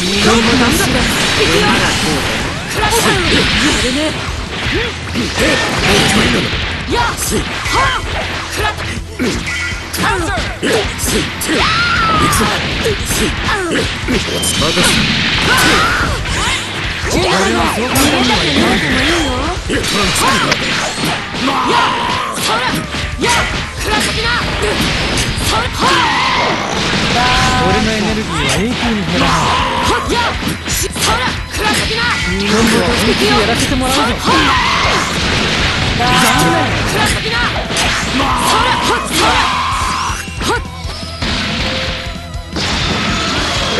二度も出しだ行くよクラッシュやるねやはクラッカウンタースイッチ行くぞスイッチ任せ柔軟はそう簡単にはやらなくてもい。いよトランチや今度は本気でやらせてもらうぞクラッシュな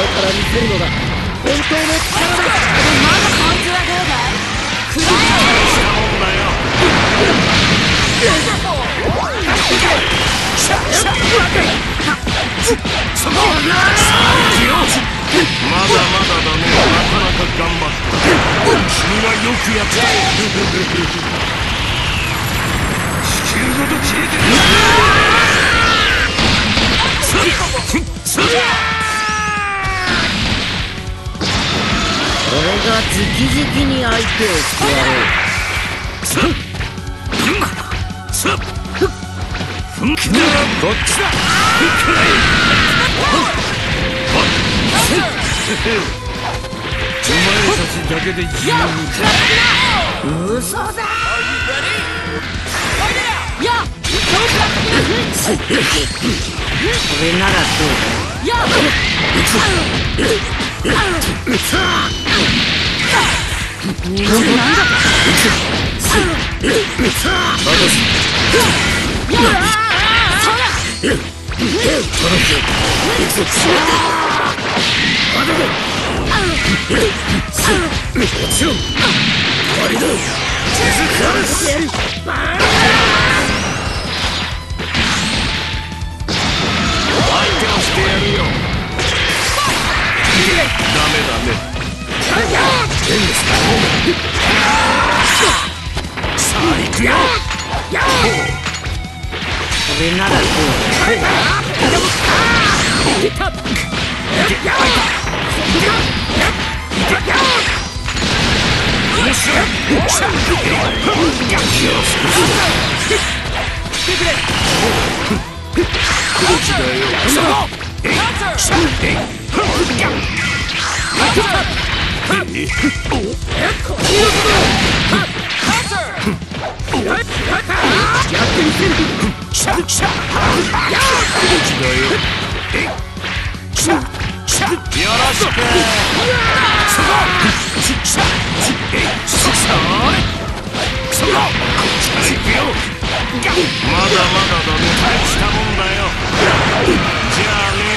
から見せるのだ本当の力だまだまだだね。なかなか頑張ったはよくやった地球ごと消えてるさ俺が直々に相手をしてやろう。ささふんくだ？こっちだくらお前たちだ？けで十分嘘。だやこれならどうやもちろん終わりだ静かに相手をしてやるよダメダメエンデスさあ行くよこれならしく。そこシャえいそそれそこっちから行くよまだまだだね。大したもんだよじゃあね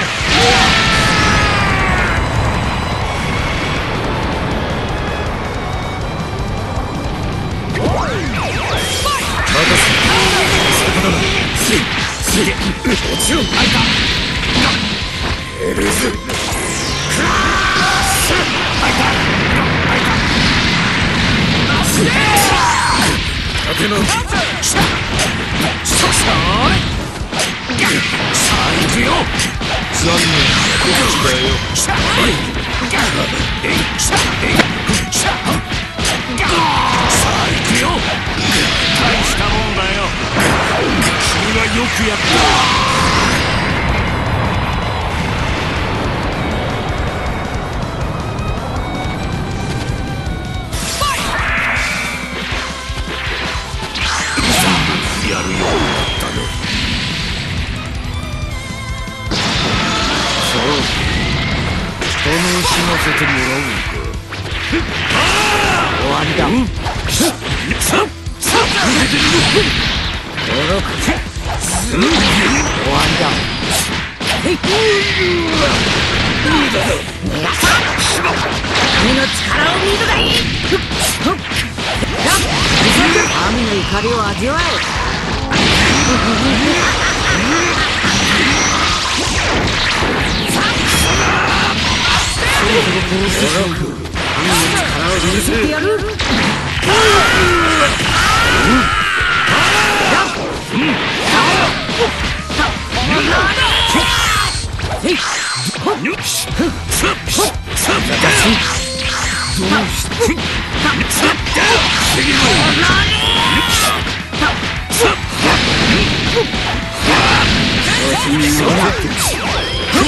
もちろん開いたエルズクラッシュ開いた開いた縦のシャそそれさあ行くよ残念こっちだよシャえいえいさあ行くよ大したもんだよ君はよくやったませてもらおうか終わりだ。終わりだ神の力を見るがいい神の怒りを味わえこ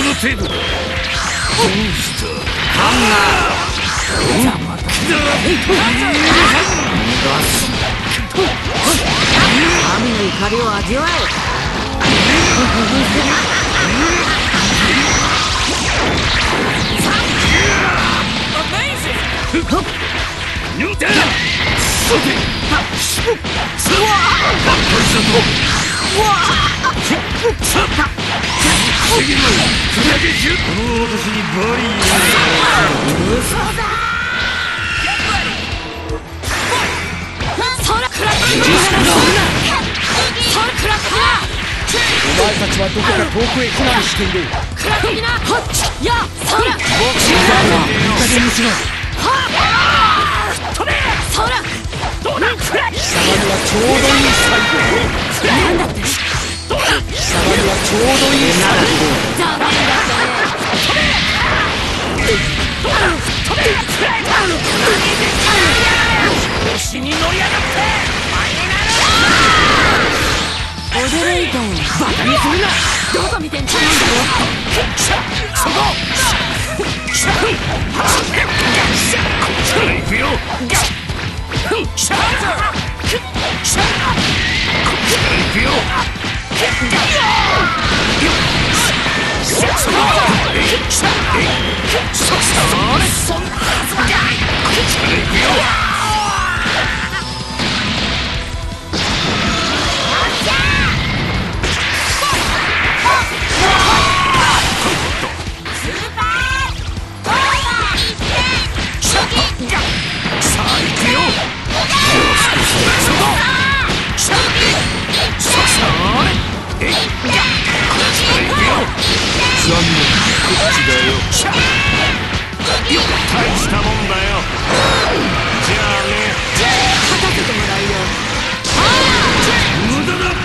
の程度どうした怒りを味わえ前たちはどこか遠くへ避難しているクラッキな。ほっちやそらにしろ飛べそらどうだクラッキ貴様にはちょうどいい最後な。んだって貴様にはちょうどいい最後ダメだね死に乗りだこっ行くよしゃしゃ行くよ Get No! ちだよ大したもんだよじゃあね勝たせてもらうよ無駄だ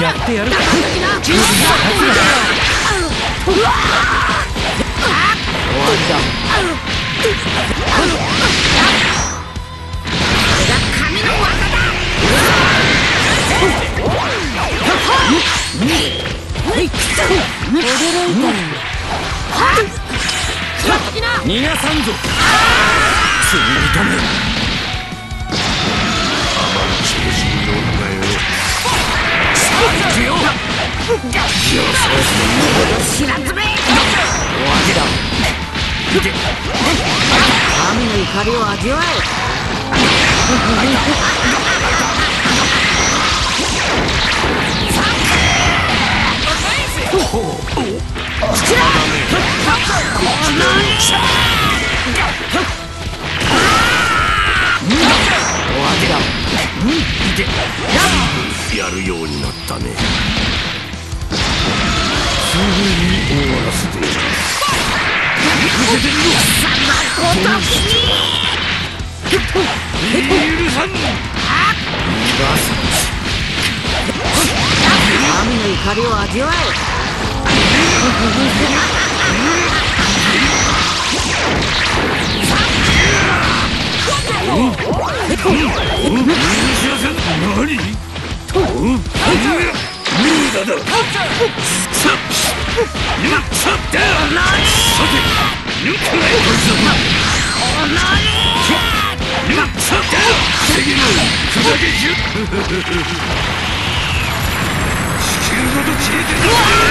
やってやる終わりだ逃がさんぞつみ止めあまり調子に乗るなよさあ行くよ知らずめ神の怒りを味わえ。やるようになったね。すぐに終わらせてやる許さん神の怒りを味わえ許しません何うん無駄ださぬさださて。地球ごと消えてる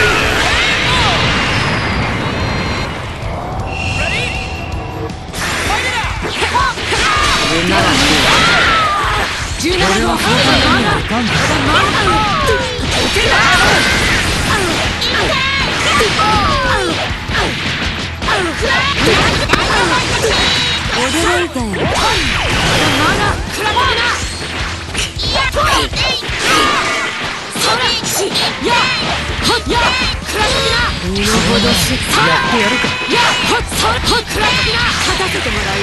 驚いたよまだクラッキなそれしやっやクラッキな身の程しやって。やるかやほっそれほっクラッキな勝たせてもら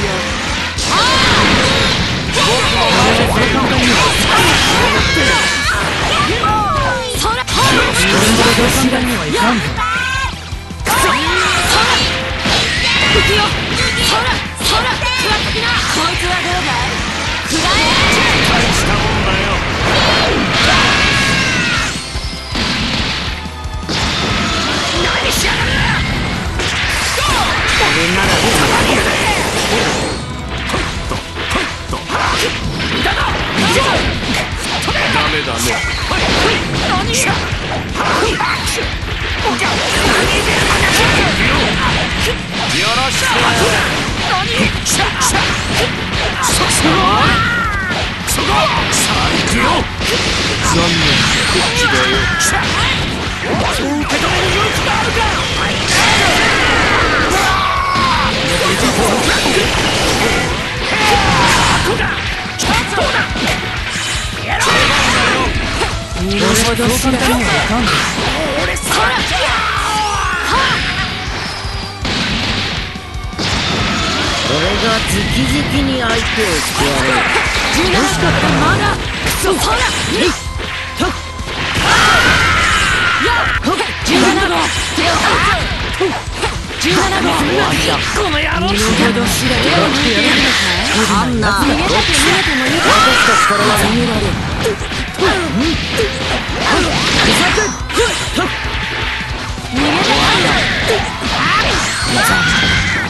にはいかんくよ。そらそら食らっときな。こいつはどうだい？食らえ大したもんだよ。何しやがる？みんながダメだねよろしくそそそこさあ行くよ残念こっちだよ受け止める勇気があるか二度ほど死がにはいかんぞそ俺が直々に相手をしてやる17番まだそそら17号手を17号終わりだこの野郎二度ほど死がにはしてやるあんな逃げたく逃げてもいいか私たちからは逃げられん逃げてないよはっどこ見てんの坂が時者が逃げたく逃げてもいいなん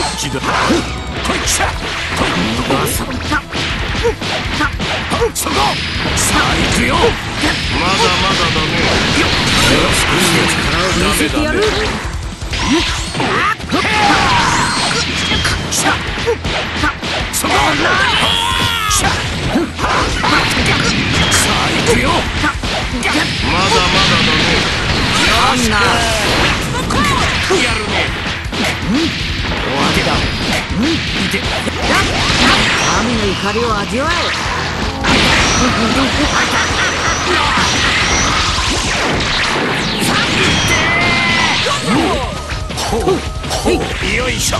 っちだこいしゃそこさあ行くよまだまだだね。よろしくダメだね。そこしゃさあ行くよまだまだだね。よろしくやるね。終わりだ神の怒りを味わえよいしょ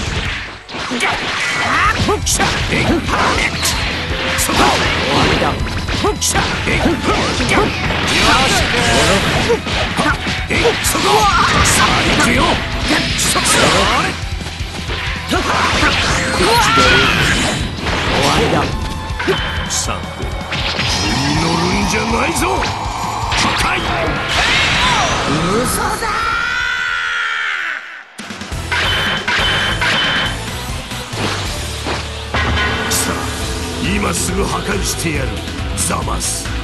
さあじゃないぞ。破壊嘘ださあ今すぐ破壊してやる。ザマス